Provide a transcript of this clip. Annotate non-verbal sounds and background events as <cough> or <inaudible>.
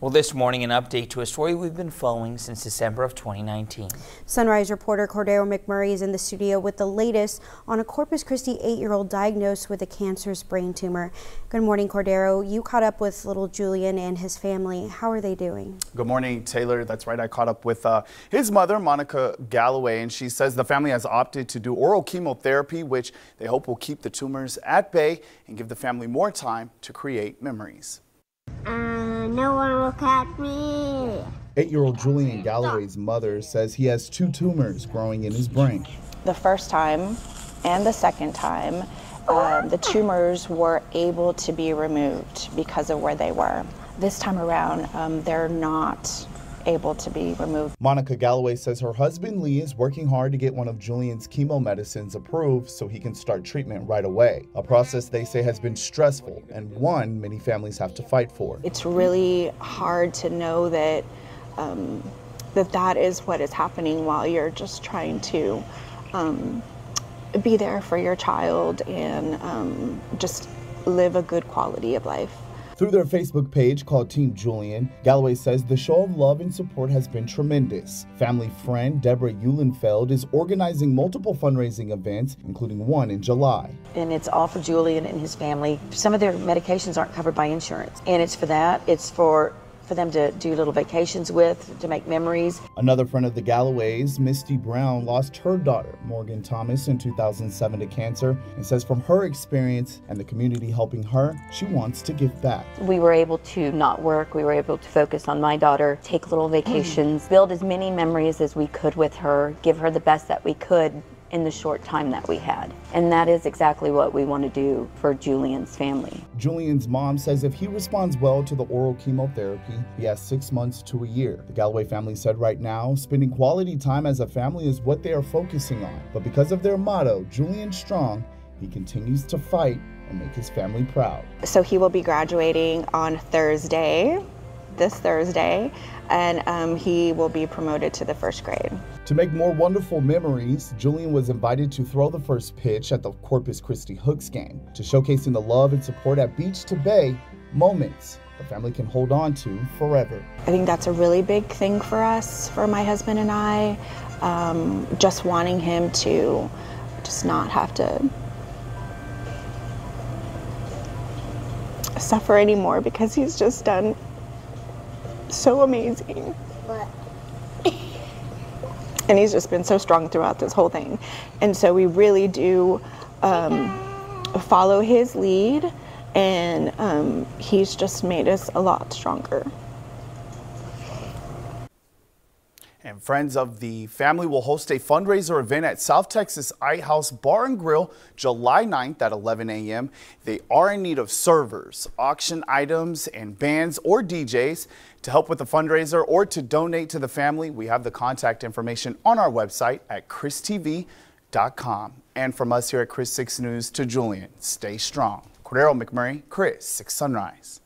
Well, this morning, an update to a story we've been following since December of 2019. Sunrise reporter Cordero McMurray is in the studio with the latest on a Corpus Christi eight-year-old diagnosed with a cancerous brain tumor. Good morning, Cordero. You caught up with little Julian and his family. How are they doing? Good morning, Taylor. That's right. I caught up with uh, his mother, Monica Galloway, and she says the family has opted to do oral chemotherapy, which they hope will keep the tumors at bay and give the family more time to create memories. No one will catch me. Eight-year-old Julian Galloway's mother says he has two tumors growing in his brain. The first time and the second time, uh, the tumors were able to be removed because of where they were. This time around, um, they're not able to be removed. Monica Galloway says her husband Lee is working hard to get one of Julian's chemo medicines approved so he can start treatment right away. A process they say has been stressful and one many families have to fight for. It's really hard to know that um, that that is what is happening while you're just trying to um, be there for your child and um, just live a good quality of life. Through their Facebook page called Team Julian, Galloway says the show of love and support has been tremendous. Family friend Deborah Eulenfeld is organizing multiple fundraising events, including one in July. And it's all for Julian and his family. Some of their medications aren't covered by insurance, and it's for that. It's for for them to do little vacations with, to make memories. Another friend of the Galloways, Misty Brown, lost her daughter, Morgan Thomas, in 2007 to cancer and says from her experience and the community helping her, she wants to give back. We were able to not work. We were able to focus on my daughter, take little vacations, build as many memories as we could with her, give her the best that we could in the short time that we had. And that is exactly what we want to do for Julian's family. Julian's mom says if he responds well to the oral chemotherapy, he has six months to a year. The Galloway family said right now, spending quality time as a family is what they are focusing on. But because of their motto, Julian Strong, he continues to fight and make his family proud. So he will be graduating on Thursday this Thursday, and um, he will be promoted to the first grade. To make more wonderful memories, Julian was invited to throw the first pitch at the Corpus Christi Hooks game to showcasing the love and support at Beach to Bay moments the family can hold on to forever. I think that's a really big thing for us, for my husband and I, um, just wanting him to just not have to suffer anymore because he's just done so amazing. What? <laughs> and he's just been so strong throughout this whole thing. And so we really do um, follow his lead, and um, he's just made us a lot stronger. And friends of the family will host a fundraiser event at South Texas Ice House Bar and Grill July 9th at 11 a.m. They are in need of servers, auction items, and bands or DJs. To help with the fundraiser or to donate to the family, we have the contact information on our website at kristv.com. And from us here at KRIS 6 News to Julian, stay strong. Cordero McMurray, KRIS 6 Sunrise.